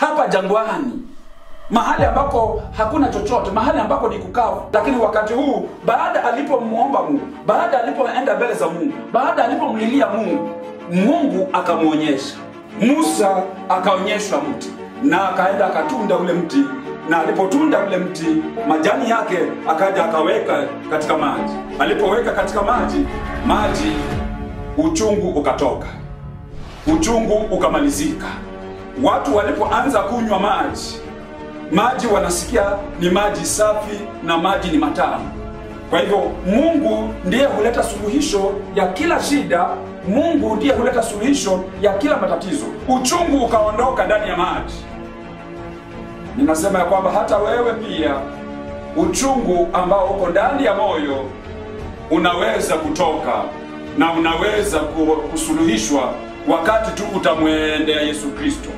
hapa jangwani mahali ambako hakuna chochote, mahali ambako ni kukavu. Lakini wakati huu, baada alipomwomba Mungu, baada alipoenda mbele za Mungu, baada alipomlilia Mungu, Mungu akamwonyesha. Musa akaonyeshwa mti na akaenda akatunda ule mti, na alipotunda ule mti, majani yake akaja akaweka katika maji. Alipoweka katika maji, maji uchungu ukatoka, uchungu ukamalizika. Watu walipoanza kunywa maji maji wanasikia ni maji safi na maji ni matamu. Kwa hivyo Mungu ndiye huleta suluhisho ya kila shida. Mungu ndiye huleta suluhisho ya kila matatizo. Uchungu ukaondoka ndani ya maji. Ninasema ya kwamba hata wewe pia uchungu ambao uko ndani ya moyo unaweza kutoka na unaweza kusuluhishwa wakati tu utamwendea Yesu Kristo.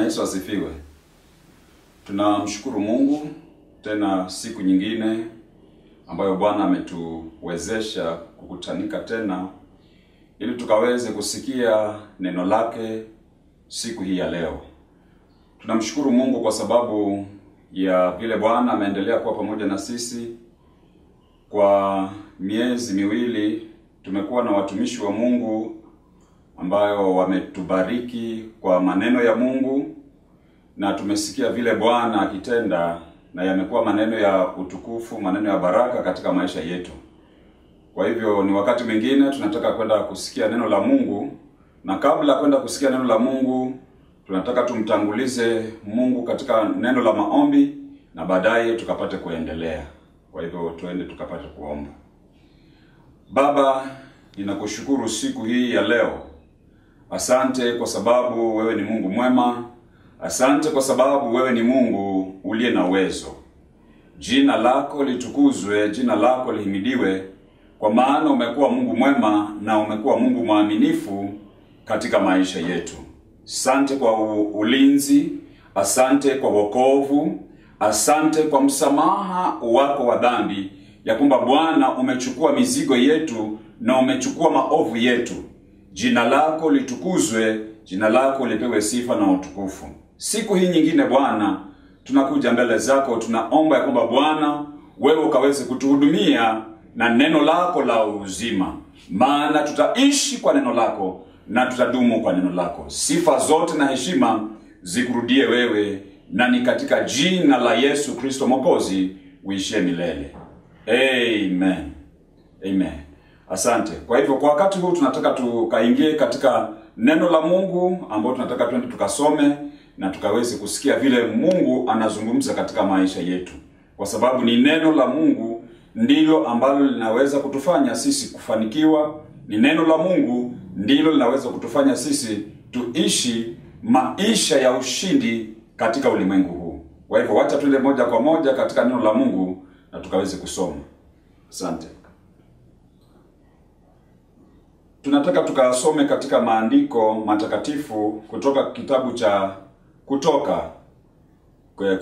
Bwana Yesu asifiwe. Tunamshukuru Mungu tena siku nyingine ambayo Bwana ametuwezesha kukutanika tena ili tukaweze kusikia neno lake siku hii ya leo. Tunamshukuru Mungu kwa sababu ya vile Bwana ameendelea kuwa pamoja na sisi kwa miezi miwili. Tumekuwa na watumishi wa Mungu ambayo wametubariki kwa maneno ya Mungu na tumesikia vile Bwana akitenda, na yamekuwa maneno ya utukufu, maneno ya baraka katika maisha yetu. Kwa hivyo ni wakati mwingine tunataka kwenda kusikia neno la Mungu, na kabla kwenda kusikia neno la Mungu tunataka tumtangulize Mungu katika neno la maombi, na baadaye tukapate kuendelea. Kwa hivyo tuende tukapate kuomba. Baba, ninakushukuru siku hii ya leo. Asante kwa sababu wewe ni Mungu mwema. Asante kwa sababu wewe ni Mungu uliye na uwezo. Jina lako litukuzwe, jina lako lihimidiwe, kwa maana umekuwa Mungu mwema na umekuwa Mungu mwaminifu katika maisha yetu. Asante kwa ulinzi, asante kwa wokovu, asante kwa msamaha wako wa dhambi, ya kwamba Bwana umechukua mizigo yetu na umechukua maovu yetu. Jina lako litukuzwe, jina lako lipewe sifa na utukufu. Siku hii nyingine Bwana, tunakuja mbele zako, tunaomba ya kwamba Bwana wewe ukaweze kutuhudumia na neno lako la uzima, maana tutaishi kwa neno lako na tutadumu kwa neno lako. Sifa zote na heshima zikurudie wewe, na ni katika jina la Yesu Kristo Mwokozi uishie milele. Amen. Amen. Asante. Kwa hivyo kwa wakati huu tunataka tukaingie katika neno la Mungu ambao tunataka twende tukasome na tukaweze kusikia vile Mungu anazungumza katika maisha yetu, kwa sababu ni neno la Mungu ndilo ambalo linaweza kutufanya sisi kufanikiwa. Ni neno la Mungu ndilo linaweza kutufanya sisi tuishi maisha ya ushindi katika ulimwengu huu. Kwa hivyo wacha tuende moja kwa moja katika neno la Mungu na tukaweze kusoma. Asante. Tunataka tukasome katika maandiko matakatifu kutoka kitabu cha Kutoka,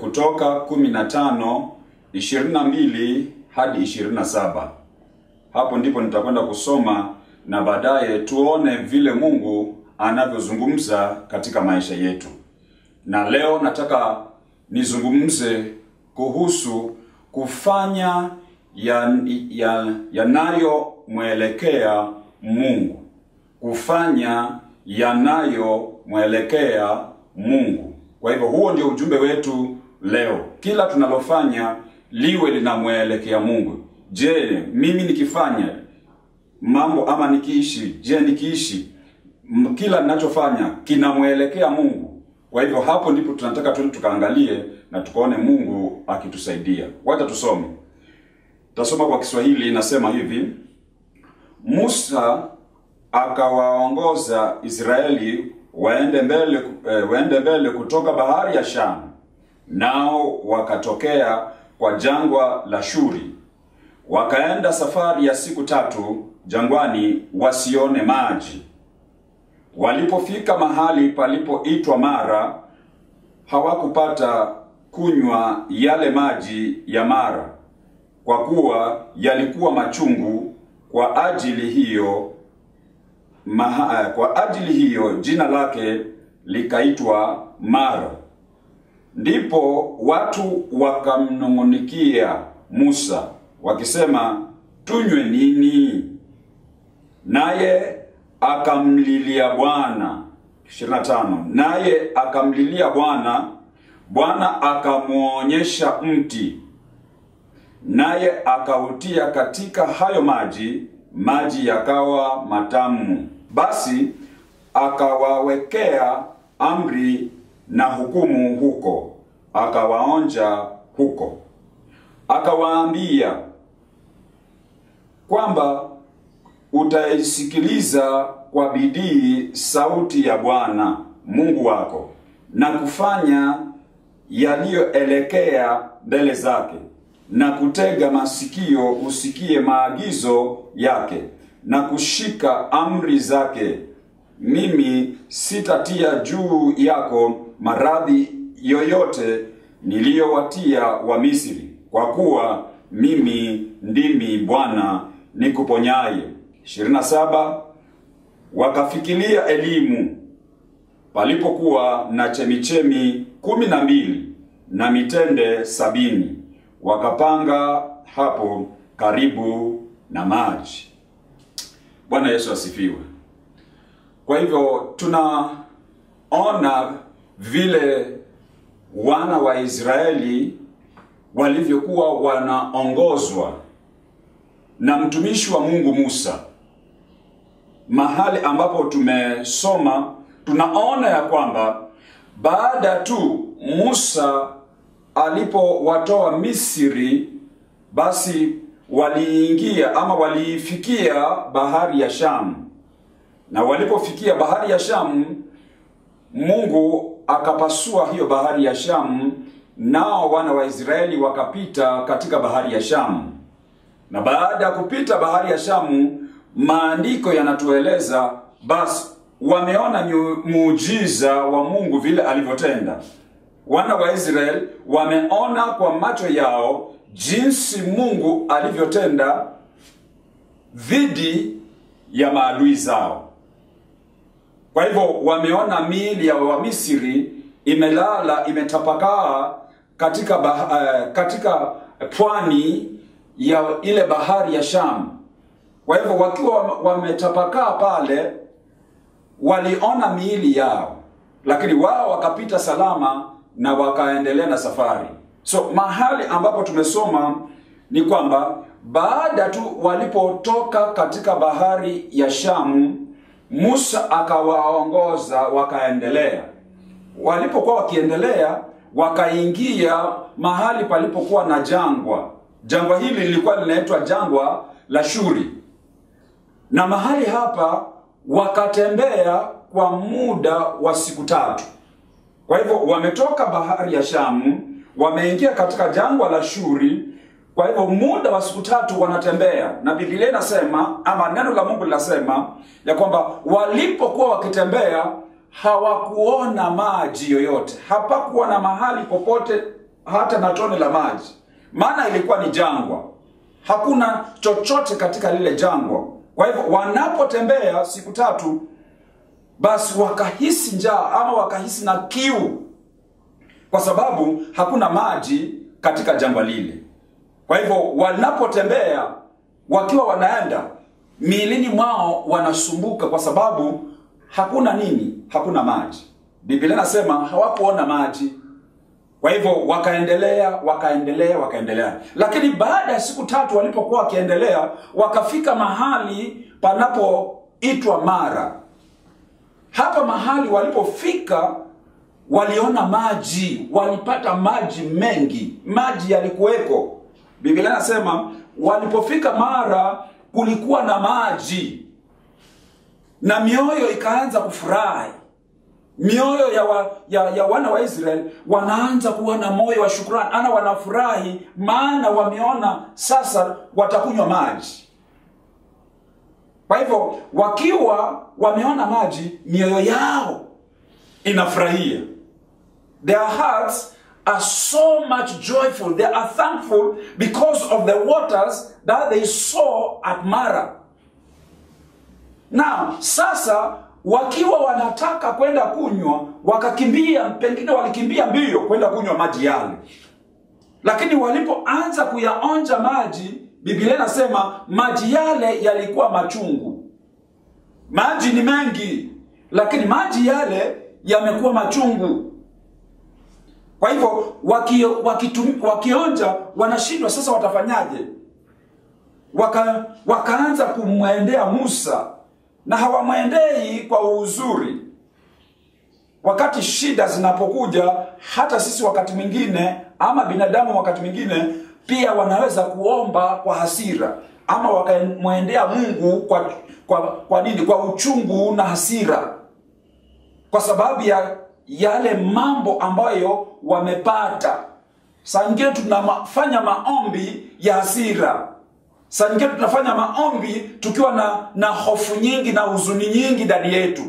Kutoka 15 22 hadi 27. Hapo ndipo nitakwenda kusoma na baadaye tuone vile Mungu anavyozungumza katika maisha yetu. Na leo nataka nizungumze kuhusu kufanya yanayomwelekea ya, Mungu, kufanya yanayomwelekea Mungu. Kwa hivyo huo ndio ujumbe wetu leo. Kila tunalofanya liwe linamwelekea Mungu. Je, mimi nikifanya mambo ama nikiishi, je, nikiishi kila ninachofanya kinamwelekea Mungu? Kwa hivyo hapo ndipo tunataka tuende tukaangalie na tukaone Mungu akitusaidia. Wacha tusome. Tasoma kwa Kiswahili, inasema hivi: Musa akawaongoza Israeli waende mbele, eh, waende mbele kutoka bahari ya Shamu, nao wakatokea kwa jangwa la Shuri, wakaenda safari ya siku tatu jangwani, wasione maji. walipofika mahali palipoitwa Mara, hawakupata kunywa yale maji ya Mara, kwa kuwa yalikuwa machungu. Kwa ajili hiyo maha, kwa ajili hiyo jina lake likaitwa Mara. Ndipo watu wakamnung'unikia Musa wakisema, tunywe nini? Naye akamlilia Bwana. 25. Naye akamlilia Bwana, Bwana akamwonyesha mti, naye akautia katika hayo maji, maji yakawa matamu. Basi akawawekea amri na hukumu huko, akawaonja huko, akawaambia kwamba utaisikiliza kwa bidii sauti ya Bwana Mungu wako na kufanya yaliyoelekea mbele zake na kutega masikio usikie maagizo yake na kushika amri zake. Mimi sitatia juu yako maradhi yoyote niliyowatia wa Misri, kwa kuwa mimi ndimi Bwana nikuponyaye. 27 Wakafikiria elimu palipokuwa na chemichemi kumi na mbili na mitende sabini wakapanga hapo karibu na maji. Bwana Yesu asifiwe. Kwa hivyo tunaona vile wana wa Israeli walivyokuwa wanaongozwa na mtumishi wa Mungu Musa. Mahali ambapo tumesoma tunaona ya kwamba baada tu Musa alipowatoa Misri, basi waliingia ama waliifikia bahari ya Shamu, na walipofikia bahari ya Shamu, Mungu akapasua hiyo bahari ya Shamu, nao wana wa Israeli wakapita katika bahari ya Shamu. Na baada ya kupita bahari ya Shamu, maandiko yanatueleza basi wameona muujiza wa Mungu vile alivyotenda. Wana wa Israeli wameona kwa macho yao jinsi Mungu alivyotenda dhidi ya maadui zao. Kwa hivyo wameona miili ya Wamisri imelala imetapakaa katika uh, katika pwani ya ile bahari ya Shamu. Kwa hivyo wakiwa wametapakaa pale waliona miili yao, lakini wao wakapita salama na wakaendelea na safari. So mahali ambapo tumesoma ni kwamba baada tu walipotoka katika bahari ya Shamu, Musa akawaongoza wakaendelea. Walipokuwa wakiendelea, wakaingia mahali palipokuwa na jangwa. Jangwa hili lilikuwa linaitwa jangwa la Shuri, na mahali hapa wakatembea kwa muda wa siku tatu. Kwa hivyo wametoka bahari ya Shamu, wameingia katika jangwa la Shuri. Kwa hivyo muda wa siku tatu wanatembea, na Biblia inasema ama neno la Mungu linasema ya kwamba walipokuwa wakitembea hawakuona maji yoyote, hapakuwa na mahali popote hata na tone la maji, maana ilikuwa ni jangwa, hakuna chochote katika lile jangwa. Kwa hivyo wanapotembea siku tatu, basi wakahisi njaa ama wakahisi na kiu, kwa sababu hakuna maji katika jangwa lile. Kwa hivyo wanapotembea wakiwa wanaenda miilini mwao wanasumbuka, kwa sababu hakuna nini? Hakuna maji. Biblia inasema hawakuona maji. Kwa hivyo wakaendelea wakaendelea wakaendelea, lakini baada ya siku tatu walipokuwa wakiendelea, wakafika mahali panapoitwa Mara. Hapa mahali walipofika, waliona maji, walipata maji mengi, maji yalikuweko. Biblia inasema walipofika Mara kulikuwa na maji, na mioyo ikaanza kufurahi mioyo ya, wa, ya, ya wana wa Israeli wanaanza kuwa na moyo wa shukrani, ana wanafurahi, maana wameona sasa watakunywa maji. Kwa hivyo wakiwa wameona maji, mioyo yao inafurahia. Their hearts are so much joyful. They are thankful because of the waters that they saw at Mara. Na sasa wakiwa wanataka kwenda kunywa, wakakimbia, pengine walikimbia mbio kwenda kunywa maji yale, lakini walipoanza kuyaonja maji, Biblia inasema maji yale yalikuwa machungu. Maji ni mengi, lakini maji yale yamekuwa machungu. Kwa hivyo waki, wakitum, wakionja wanashindwa sasa, watafanyaje? Waka, wakaanza kumwendea Musa na hawamwendei kwa uzuri. Wakati shida zinapokuja, hata sisi wakati mwingine ama binadamu wakati mwingine pia wanaweza kuomba kwa hasira ama wakamwendea Mungu kwa, kwa, kwa nini? Kwa uchungu na hasira, kwa sababu ya yale mambo ambayo wamepata. Saa nyingine tunafanya maombi ya hasira, saa nyingine tunafanya maombi tukiwa na, na hofu nyingi na huzuni nyingi ndani yetu.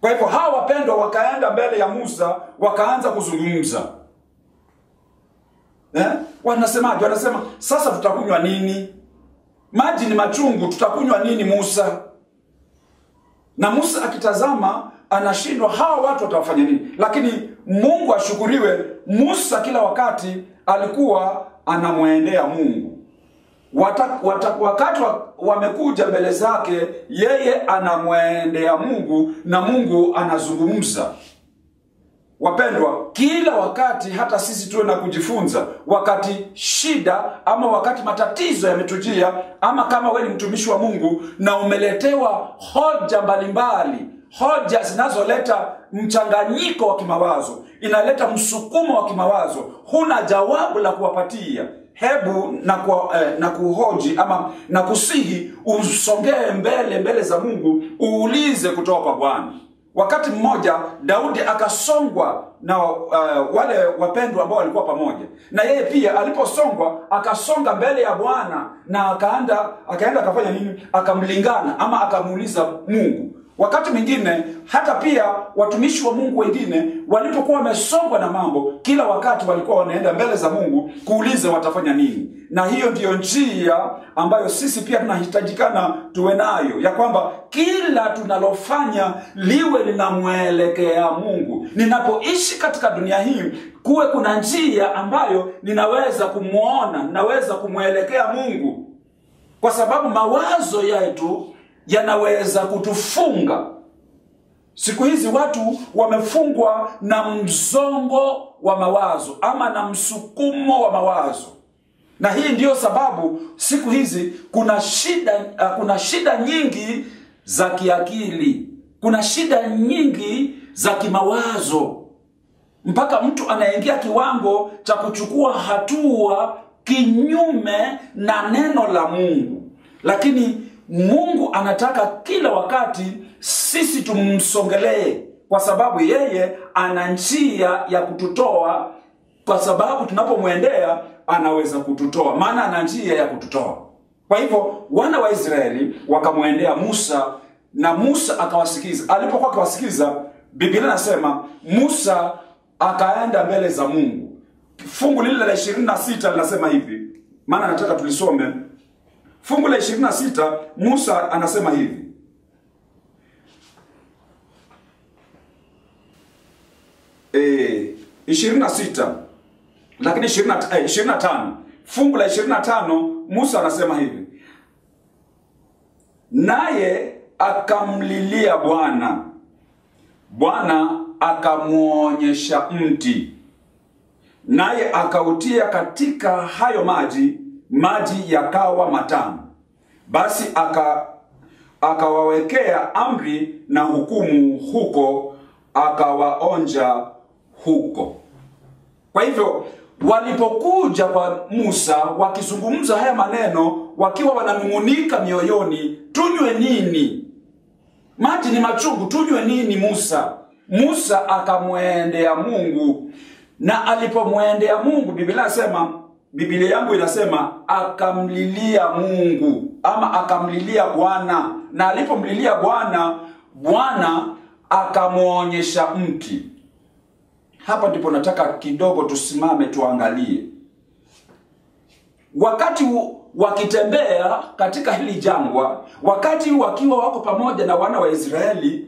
Kwa hivyo hawa wapendwa wakaenda mbele ya Musa wakaanza kuzungumza eh? Wanasemaje? Wanasema sasa tutakunywa nini? Maji ni machungu, tutakunywa nini Musa? Na Musa akitazama anashindwa, hawa watu watawafanya nini? Lakini Mungu ashukuriwe, Musa kila wakati alikuwa anamwendea Mungu. Wata, wata, wakati wamekuja mbele zake, yeye anamwendea Mungu na Mungu anazungumza. Wapendwa, kila wakati hata sisi tuwe na kujifunza. Wakati shida ama wakati matatizo yametujia, ama kama wewe ni mtumishi wa Mungu na umeletewa hoja mbalimbali, hoja zinazoleta mchanganyiko wa kimawazo, inaleta msukumo wa kimawazo, huna jawabu la kuwapatia hebu na, kwa, eh, na kuhoji ama na kusihi usongee mbele mbele za Mungu uulize kutoka kwa Bwana. Wakati mmoja Daudi akasongwa na uh, wale wapendwa ambao walikuwa pamoja na yeye pia. Aliposongwa akasonga mbele ya Bwana na akaenda akaenda akafanya nini? Akamlingana ama akamuuliza Mungu. Wakati mwingine hata pia watumishi wa Mungu wengine walipokuwa wamesongwa na mambo, kila wakati walikuwa wanaenda mbele za Mungu kuuliza watafanya nini. Na hiyo ndiyo njia ambayo sisi pia tunahitajikana tuwe nayo, ya kwamba kila tunalofanya liwe linamwelekea Mungu. Ninapoishi katika dunia hii, kuwe kuna njia ambayo ninaweza kumwona, ninaweza kumwelekea Mungu, kwa sababu mawazo yetu yanaweza kutufunga. Siku hizi watu wamefungwa na mzongo wa mawazo ama na msukumo wa mawazo, na hii ndiyo sababu siku hizi kuna shida, uh, kuna shida nyingi za kiakili, kuna shida nyingi za kimawazo, mpaka mtu anaingia kiwango cha kuchukua hatua kinyume na neno la Mungu, lakini Mungu anataka kila wakati sisi tumsongelee, kwa sababu yeye ana njia ya kututoa, kwa sababu tunapomwendea anaweza kututoa, maana ana njia ya kututoa. Kwa hivyo wana wa Israeli wakamwendea Musa na Musa akawasikiza. Alipokuwa akawasikiza, Biblia nasema Musa akaenda mbele za Mungu. Fungu lile la ishirini na sita linasema hivi, maana nataka tulisome fungu la 26 Musa anasema hivi. E, 26 lakini 20, eh, 25 fungu la 25 Musa anasema hivi. Naye akamlilia Bwana, Bwana akamwonyesha mti, naye akautia katika hayo maji maji yakawa matamu. Basi aka akawawekea amri na hukumu huko, akawaonja huko. Kwa hivyo walipokuja kwa Musa wakizungumza haya maneno, wakiwa wananung'unika mioyoni, tunywe nini? Maji ni machungu, tunywe nini? Musa Musa akamwendea Mungu, na alipomwendea Mungu, Biblia inasema Biblia yangu inasema akamlilia Mungu ama akamlilia Bwana, na alipomlilia Bwana, Bwana akamwonyesha mti. Hapa ndipo nataka kidogo tusimame tuangalie, wakati wakitembea katika hili jangwa, wakati wakiwa wako pamoja na wana wa Israeli,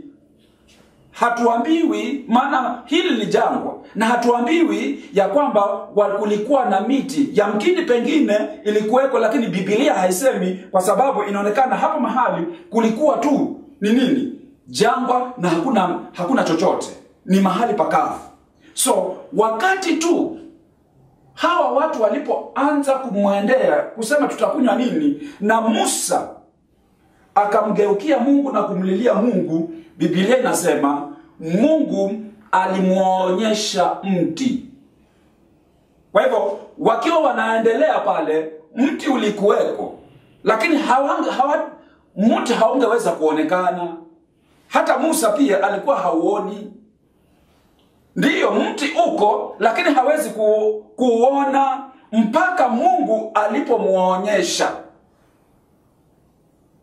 hatuambiwi maana hili ni jangwa, na hatuambiwi ya kwamba kulikuwa na miti. Yamkini pengine ilikuweko, lakini Biblia haisemi, kwa sababu inaonekana hapo mahali kulikuwa tu ni nini, jangwa na hakuna hakuna chochote, ni mahali pakavu. So wakati tu hawa watu walipoanza kumwendea kusema tutakunywa nini, na Musa akamgeukia Mungu na kumlilia Mungu, Biblia inasema Mungu alimwonyesha mti. Kwa hivyo wakiwa wanaendelea pale, mti ulikuweko, lakini hawange, hawa, mti haungeweza kuonekana. Hata Musa pia alikuwa hauoni. Ndiyo, mti uko, lakini hawezi ku, kuona mpaka Mungu alipomwonyesha.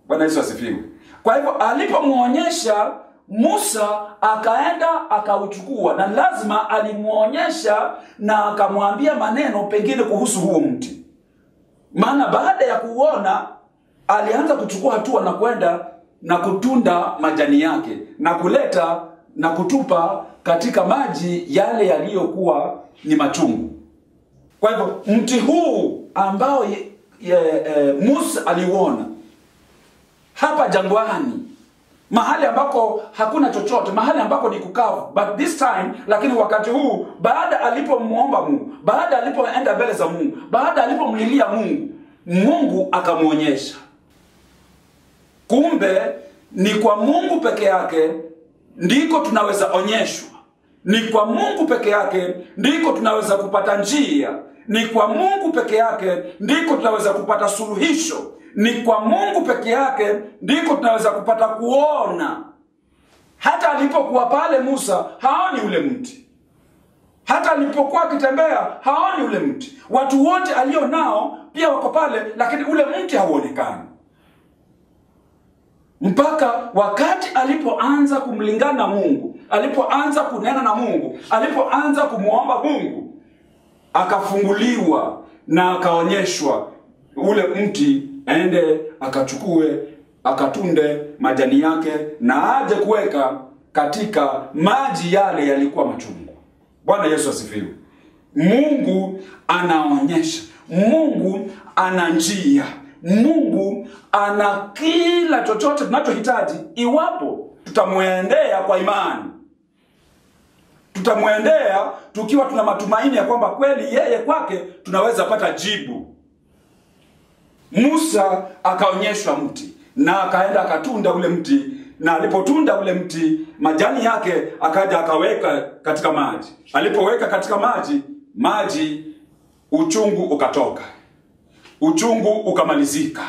Bwana Yesu asifiwe. Kwa hivyo alipomwonyesha Musa akaenda akauchukua, na lazima alimwonyesha na akamwambia maneno pengine kuhusu huo mti, maana baada ya kuona alianza kuchukua hatua na kwenda na kutunda majani yake na kuleta na kutupa katika maji yale yaliyokuwa ni machungu. Kwa hivyo mti huu ambao ye, ye, e, Musa aliuona hapa jangwani, mahali ambako hakuna chochote, mahali ambako ni kukavu, but this time, lakini wakati huu, baada alipomwomba Mungu, baada alipoenda mbele za Mungu, baada alipomlilia Mungu, Mungu akamwonyesha. Kumbe ni kwa Mungu peke yake ndiko tunaweza onyeshwa, ni kwa Mungu peke yake ndiko tunaweza kupata njia, ni kwa Mungu peke yake ndiko tunaweza kupata suluhisho ni kwa Mungu peke yake ndiko tunaweza kupata kuona. Hata alipokuwa pale Musa haoni ule mti, hata alipokuwa akitembea haoni ule mti. Watu wote alio nao pia wako pale, lakini ule mti hauonekani mpaka wakati alipoanza kumlingana na Mungu, alipoanza kunena na Mungu, alipoanza kumwomba Mungu, akafunguliwa na akaonyeshwa ule mti aende akachukue akatunde majani yake na aje kuweka katika maji yale yalikuwa machungu. Bwana Yesu asifiwe. Mungu anaonyesha, Mungu ana njia, Mungu ana kila chochote tunachohitaji iwapo tutamwendea kwa imani, tutamwendea tukiwa tuna matumaini ya kwamba kweli yeye kwake tunaweza pata jibu. Musa akaonyeshwa mti na akaenda akatunda ule mti, na alipotunda ule mti majani yake akaja akaweka katika maji. Alipoweka katika maji, maji uchungu ukatoka, uchungu ukamalizika.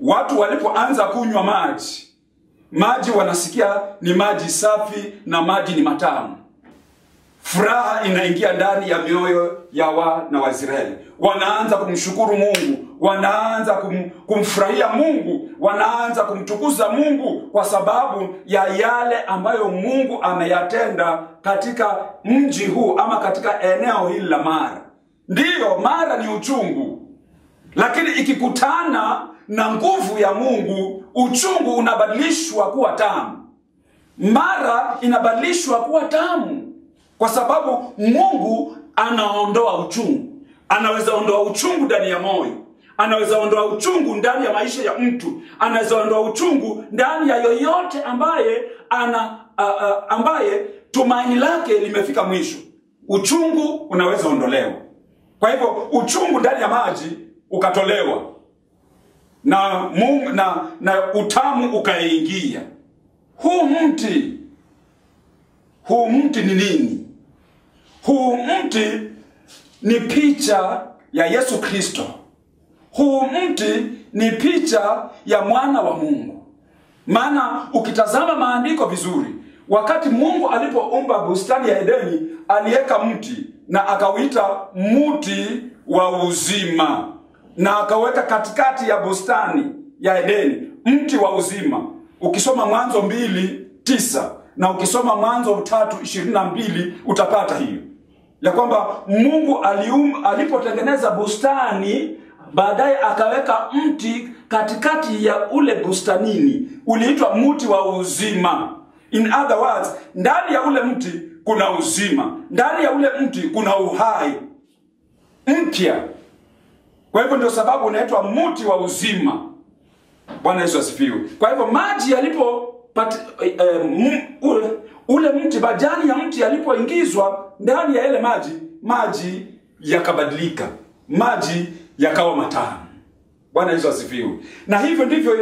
Watu walipoanza kunywa maji, maji wanasikia ni maji safi na maji ni matamu. Furaha inaingia ndani ya mioyo ya wana wa Israeli, wanaanza kumshukuru Mungu, wanaanza kum, kumfurahia Mungu, wanaanza kumtukuza Mungu kwa sababu ya yale ambayo Mungu ameyatenda katika mji huu ama katika eneo hili la Mara. Ndiyo, Mara ni uchungu, lakini ikikutana na nguvu ya Mungu, uchungu unabadilishwa kuwa tamu. Mara inabadilishwa kuwa tamu kwa sababu Mungu anaondoa uchungu. Anaweza ondoa uchungu ndani ya moyo, anaweza ondoa uchungu ndani ya maisha ya mtu, anaweza ondoa uchungu ndani ya yoyote ambaye ana a, a, ambaye tumaini lake limefika mwisho. Uchungu unaweza ondolewa. Kwa hivyo uchungu ndani ya maji ukatolewa na mum, na, na utamu ukaingia. Huu mti huu mti ni nini? Huu mti ni picha ya Yesu Kristo. Huu mti ni picha ya mwana wa Mungu. Maana ukitazama maandiko vizuri, wakati Mungu alipoumba bustani ya Edeni, aliweka mti na akauita mti wa uzima. Na akaweka katikati ya bustani ya edeni mti wa uzima. Ukisoma mwanzo mbili tisa na ukisoma mwanzo tatu ishirini na mbili utapata hiyo. Ya kwamba mungu alipotengeneza bustani baadaye akaweka mti katikati ya ule bustanini uliitwa mti wa uzima. In other words ndani ya ule mti kuna uzima. Ndani ya ule mti kuna uhai. Mpya. Kwa hivyo ndio sababu unaitwa mti wa uzima. Bwana yesu asifiwe. Kwa hivyo maji yalipo pat, uh, m, ule, ule mti majani ya mti yalipoingizwa ndani ya yale maji maji yakabadilika. Maji yakawa matamu. Bwana yesu asifiwe. Na hivyo ndivyo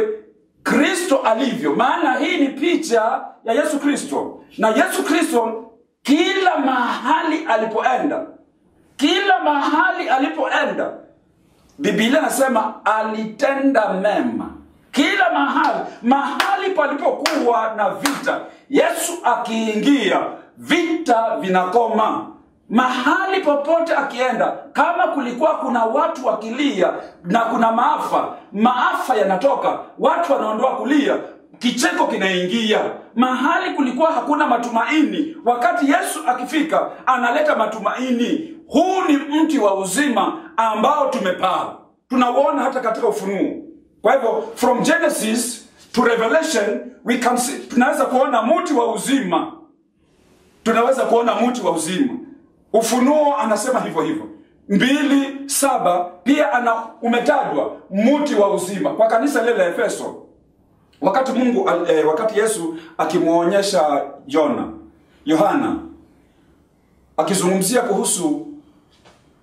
kristo alivyo. Maana hii ni picha ya yesu kristo. Na yesu kristo kila mahali alipoenda kila mahali alipoenda Biblia nasema alitenda mema. Kila mahali mahali palipokuwa na vita yesu akiingia vita vinakoma mahali popote akienda kama kulikuwa kuna watu wakilia na kuna maafa maafa yanatoka watu wanaondoa kulia kicheko kinaingia. Mahali kulikuwa hakuna matumaini wakati yesu akifika analeta matumaini. Huu ni mti wa uzima ambao tumepaa. Tunauona hata katika ufunuo. Kwa hivyo from genesis to revelation we can see, tunaweza kuona mti wa uzima. Tunaweza kuona mti wa uzima ufunuo anasema hivyo hivyo. Mbili saba pia ana umetajwa mti wa uzima kwa kanisa lile la efeso. Wakati mungu eh, wakati yesu akimwonyesha jona yohana akizungumzia kuhusu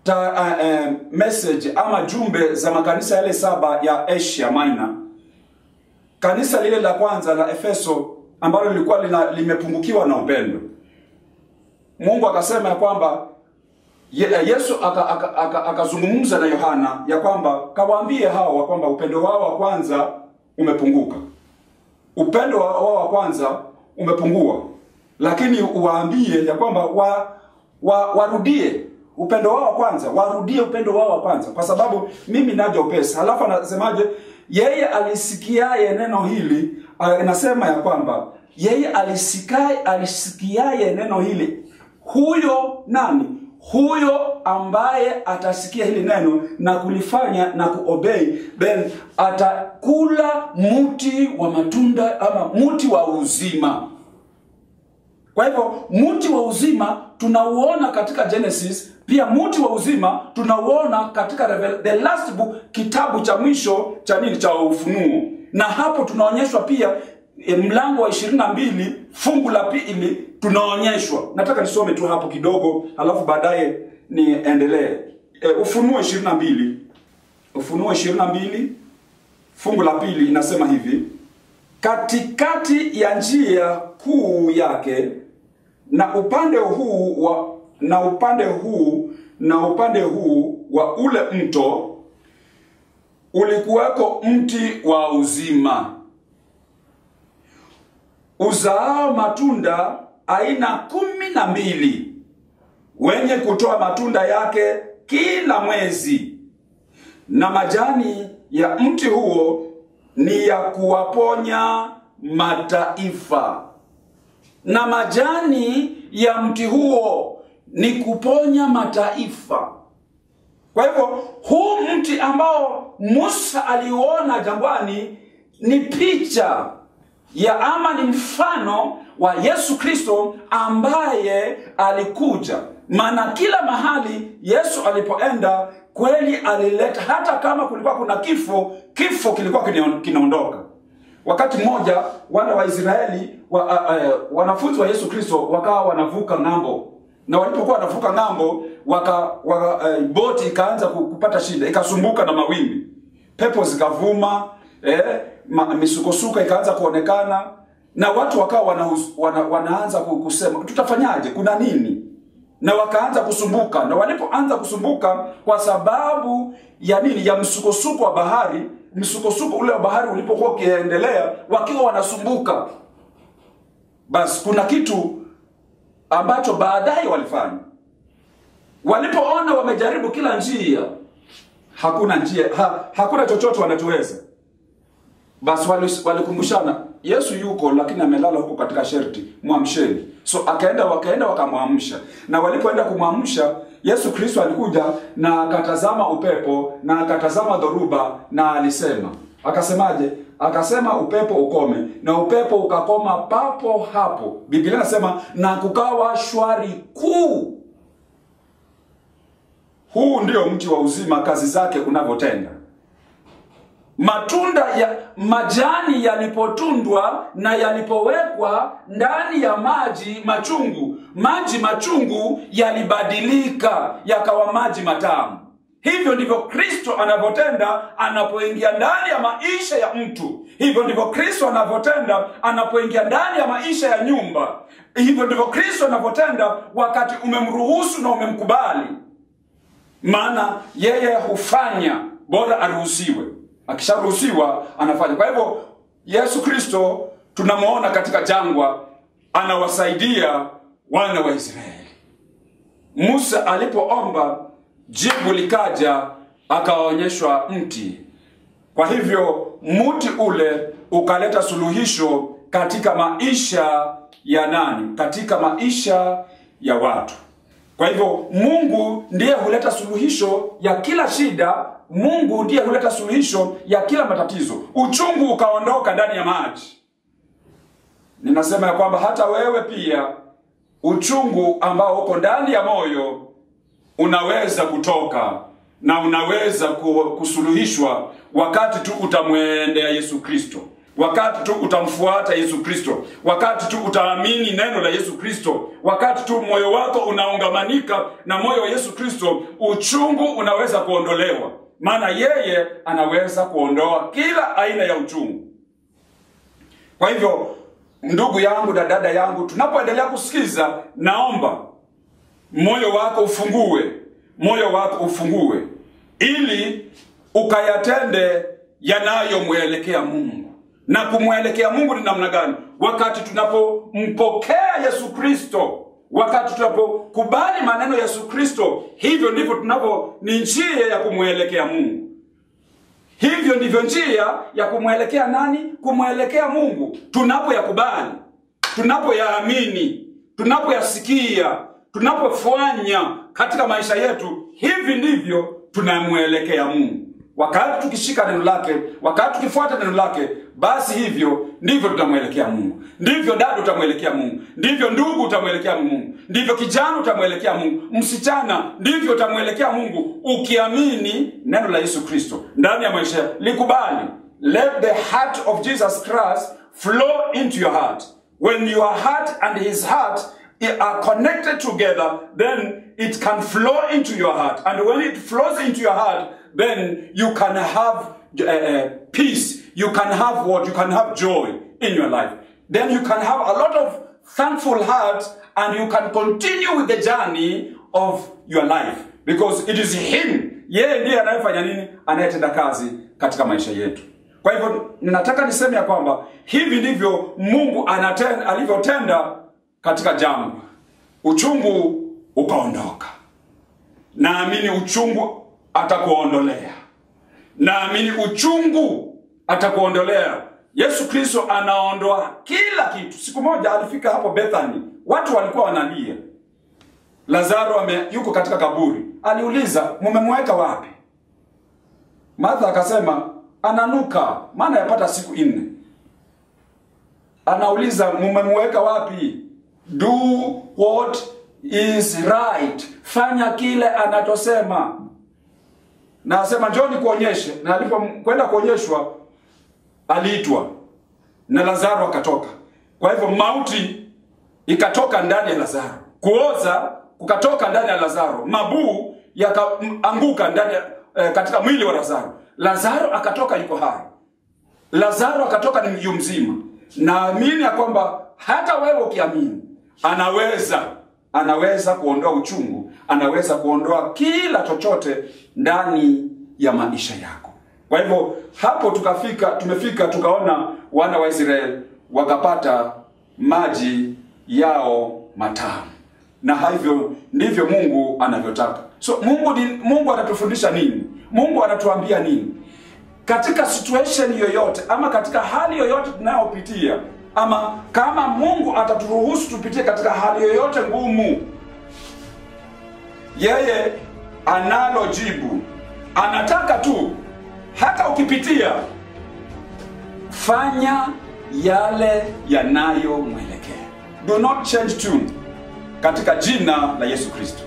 ta, uh, message ama jumbe za makanisa yale saba ya asia minor. Kanisa lile la kwanza la efeso ambalo lilikuwa limepungukiwa na upendo mungu akasema ya kwamba yesu akazungumza aka, aka, aka na yohana ya kwamba kawaambie hawa kwamba upendo wao wa kwanza umepunguka. Upendo wao wa kwanza umepungua. Lakini uwaambie ya kwamba wa, wa, warudie upendo wao wa kwanza warudie upendo wao wa kwanza. Kwa sababu mimi naja upesi halafu anasemaje? Yeye alisikiaye neno hili anasema ya kwamba yeye alisikiaye neno hili huyo nani? Huyo ambaye atasikia hili neno na kulifanya na kuobei then atakula mti wa matunda ama mti wa uzima. Kwa hivyo mti wa uzima tunauona katika genesis pia muti wa uzima tunauona katika the last book kitabu cha mwisho cha nini? Cha ufunuo. Na hapo tunaonyeshwa pia e, mlango wa ishirini na mbili fungu la pili tunaonyeshwa. Nataka nisome tu hapo kidogo alafu baadaye niendelee. E, ufunuo ishirini na mbili. Ufunuo ishirini na mbili fungu la pili inasema hivi. Katikati ya njia kuu yake na upande huu wa na upande huu na upande huu wa ule mto ulikuweko mti wa uzima uzaao matunda aina kumi na mbili. Wenye kutoa matunda yake kila mwezi. Na majani ya mti huo ni ya kuwaponya mataifa. Na majani ya mti huo ni kuponya mataifa. Kwa hivyo huu mti ambao musa aliuona jangwani ni picha ya ama ni mfano wa yesu kristo ambaye alikuja. Maana kila mahali yesu alipoenda kweli alileta. Hata kama kulikuwa kuna kifo kifo kilikuwa kinaondoka. Wakati mmoja wana wa israeli wa, uh, uh, wanafunzi wa yesu kristo wakawa wanavuka ng'ambo. Na walipokuwa wanavuka ng'ambo waka, waka uh, boti ikaanza kupata shida ikasumbuka na mawimbi. Pepo zikavuma eh, misukosuko ikaanza kuonekana na watu wakawa wana, wana, wanaanza kusema tutafanyaje? Kuna nini? Na wakaanza kusumbuka na walipoanza kusumbuka kwa sababu ya nini? Ya msukosuko wa bahari msukosuko ule wa bahari ulipokuwa ukiendelea wakiwa wanasumbuka. Basi kuna kitu ambacho baadaye walifanya. Walipoona wamejaribu kila njia hakuna njia ha, hakuna chochote wanachoweza basi wali- walikumbushana yesu yuko lakini amelala huko katika sherti mwamsheni. So akaenda wakaenda wakamwamsha. Na walipoenda kumwamsha yesu kristo alikuja na akatazama upepo na akatazama dhoruba na alisema. Akasemaje? Akasema upepo ukome. Na upepo ukakoma papo hapo. Biblia nasema na kukawa shwari kuu. Huu ndio mti wa uzima kazi zake unavyotenda matunda ya majani yalipotundwa na yalipowekwa ndani ya maji machungu. Maji machungu yalibadilika yakawa maji matamu. Hivyo ndivyo kristo anavyotenda anapoingia ndani ya maisha ya mtu. Hivyo ndivyo kristo anavyotenda anapoingia ndani ya maisha ya nyumba. Hivyo ndivyo kristo anavyotenda wakati umemruhusu na umemkubali. Maana yeye hufanya bora aruhusiwe akisharuhusiwa anafanya. Kwa hivyo yesu kristo tunamwona katika jangwa anawasaidia wana wa israeli. Musa alipoomba jibu likaja akaonyeshwa mti. Kwa hivyo mti ule ukaleta suluhisho katika maisha ya nani? Katika maisha ya watu. Kwa hivyo mungu ndiye huleta suluhisho ya kila shida mungu ndiye huleta suluhisho ya kila matatizo. Uchungu ukaondoka ndani ya maji. Ninasema ya kwamba hata wewe pia uchungu ambao uko ndani ya moyo unaweza kutoka na unaweza kusuluhishwa wakati tu utamwendea yesu kristo wakati tu utamfuata yesu kristo wakati tu utaamini neno la yesu kristo wakati tu moyo wako unaungamanika na moyo wa yesu kristo uchungu unaweza kuondolewa maana yeye anaweza kuondoa kila aina ya uchungu. Kwa hivyo ndugu yangu na dada yangu tunapoendelea kusikiza naomba moyo wako ufungue moyo wako ufungue ili ukayatende yanayomwelekea mungu. Na kumwelekea mungu ni namna gani? Wakati tunapompokea yesu kristo wakati tunapokubali maneno ya yesu kristo hivyo ndivyo tunavyo ni njia ya kumwelekea mungu. Hivyo ndivyo njia ya kumwelekea nani? Kumwelekea mungu. Tunapoyakubali tunapoyaamini tunapoyasikia tunapofanya katika maisha yetu hivi ndivyo tunamwelekea mungu. Wakati tukishika neno lake wakati tukifuata neno lake basi hivyo ndivyo tutamwelekea mungu ndivyo dada utamwelekea mungu ndivyo ndugu utamwelekea mungu ndivyo kijana utamwelekea mungu msichana ndivyo utamwelekea mungu ukiamini neno la yesu kristo ndani ya maisha yako. likubali let the heart of jesus christ flow into your heart when your heart and his heart are connected together, then it can flow into your heart. And when it flows into your heart, then you can have uh, peace. You can have what? You can have joy in your life. Then you can have a lot of thankful heart and you can continue with the journey of your life because it is him. Yeye ndiye anayefanya nini? Anayetenda kazi katika maisha yetu. Kwa hivyo ninataka niseme ya kwamba hivi ndivyo mungu alivyotenda katika jangwa uchungu ukaondoka. Naamini uchungu atakuondolea. Naamini uchungu atakuondolea. Yesu kristo anaondoa kila kitu. Siku moja alifika hapo Bethany, watu walikuwa wanalia. Lazaro ame, yuko katika kaburi. Aliuliza mumemweka wapi? Martha akasema ananuka maana yapata siku nne. Anauliza mumemweka wapi? Do what is right. Fanya kile anachosema. Na asema njoni kuonyeshe. Na alipokwenda kuonyeshwa aliitwa na lazaro akatoka. Kwa hivyo mauti ikatoka ndani ya lazaro. Kuoza kukatoka ndani ya lazaro. Mabuu yakaanguka ndani ya, eh, katika mwili wa lazaro. Lazaro akatoka yuko hai. Lazaro akatoka ni mji mzima. Naamini ya kwamba hata wewe ukiamini anaweza anaweza kuondoa uchungu anaweza kuondoa kila chochote ndani ya maisha yako kwa hivyo hapo tukafika tumefika tukaona wana wa israeli wakapata maji yao matamu na hivyo ndivyo Mungu anavyotaka. So Mungu ni, Mungu anatufundisha nini? Mungu anatuambia nini? Katika situation yoyote ama katika hali yoyote tunayopitia, ama kama Mungu ataturuhusu tupitie katika hali yoyote ngumu, yeye analo jibu. Anataka tu hata ukipitia, fanya yale yanayomwelekea. Do not change tune, katika jina la Yesu Kristo.